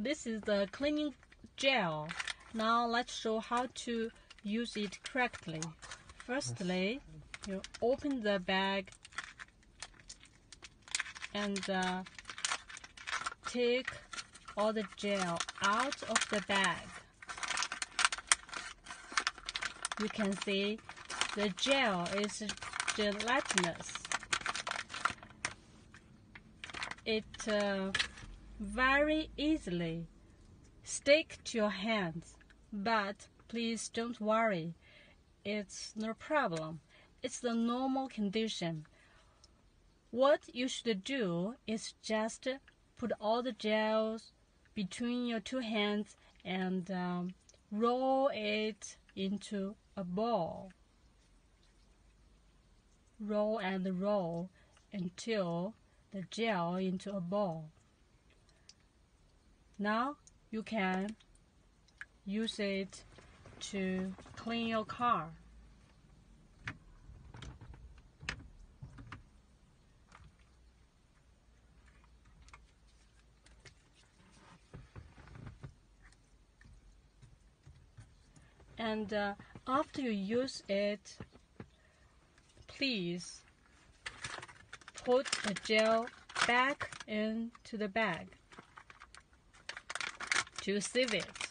This is the cleaning gel. Now let's show how to use it correctly. Firstly, you open the bag and uh, take all the gel out of the bag. You can see the gel is gelatinous. It uh, very easily stick to your hands, but please don't worry. It's no problem. It's the normal condition. What you should do is just put all the gels between your two hands and um, roll it into a ball. Roll and roll until the gel into a ball. Now you can use it to clean your car. And uh, after you use it, please put the gel back into the bag to sieve it.